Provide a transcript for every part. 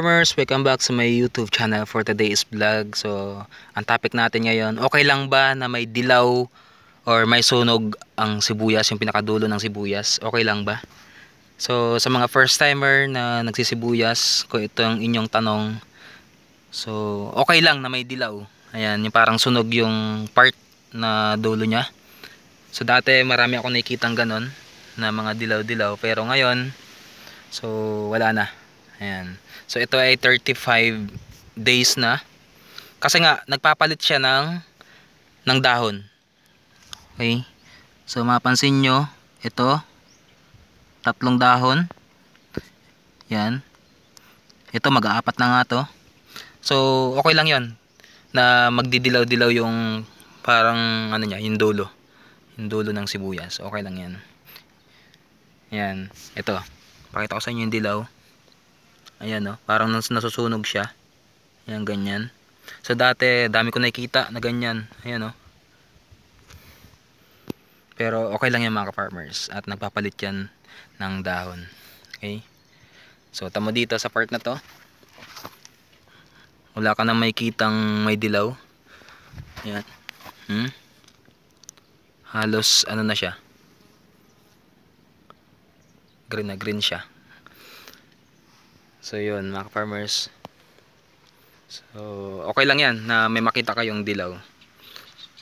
Farmers, welcome back sa my YouTube channel for today's vlog. So, ang topic natin ngayon, okay lang ba na may dilaw or may sunog ang sibuyas, yung pinakadulo ng sibuyas? Okay lang ba? So, sa mga first timer na nagsisibuyas, kung ito ang inyong tanong, so, okay lang na may dilaw. Ayan, yung parang sunog yung part na dulo niya. So, dati marami ako nakikitang ganon na mga dilaw-dilaw. Pero ngayon, so, wala na. Ayan. So ito ay 35 days na. Kasi nga nagpapalit siya ng ng dahon. Okay? So mapansin nyo, ito tatlong dahon. Yan. Ito mag-aapat na nga to. So okay lang 'yon na magdidilaw-dilaw yung parang ano niya, yung dulo. Yung dulo ng sibuyas. Okay lang 'yan. Yan. Ito. Pakita ko sa inyo yung dilaw. Ayan no, parang nas nasusunog siya. Ayan ganyan. So dati dami ko nakikita na ganyan. Ayan no. Pero okay lang yan mga farmers at nagpapalit yan ng dahon. Okay? So tamo dito sa part na to. Wala ka na may kitang may dilaw. Ayan. Hmm? Halos ano na siya. Green na green siya. So yun mga farmers. So okay lang yan na may makita kayong dilaw.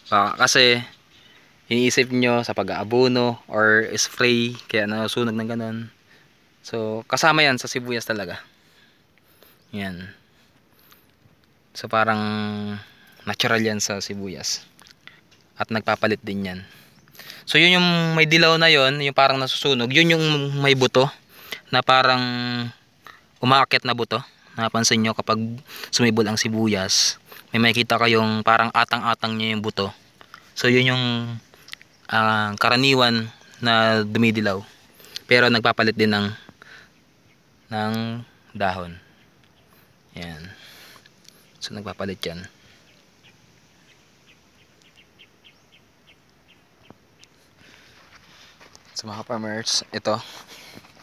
Baka kasi iniisip nyo sa pag-aabono or spray kaya nasunog ng ganun. So kasama yan sa sibuyas talaga. Yan. So parang natural yan sa sibuyas. At nagpapalit din yan. So yun yung may dilaw na yon, yung parang nasusunog, yun yung may buto na parang umaakit na buto. Napansin nyo kapag sumibol ang sibuyas, may makikita kayong parang atang-atang niya yung buto. So yun yung uh, karaniwan na dumidilaw. Pero nagpapalit din ng ng dahon. Yan. So nagpapalit yan. So mga farmers, ito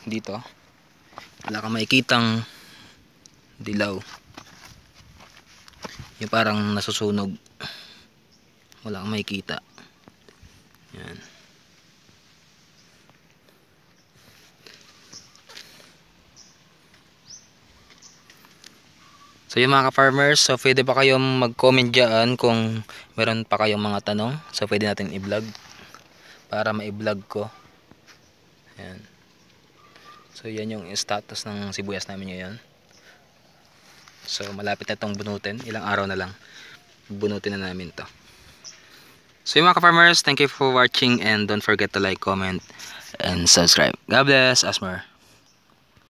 dito wala kang makikitang dilaw yung parang nasusunog wala kang makikita yan So yung mga ka-farmers, so pwede pa kayong mag-comment dyan kung meron pa kayong mga tanong. So pwede natin i-vlog para ma-vlog ko. Ayan. So yan yung status ng sibuyas namin ngayon. So malapit na itong bunutin. Ilang araw na lang. Bunutin na namin to. So yung mga farmers thank you for watching and don't forget to like, comment, and subscribe. God bless. Asmar.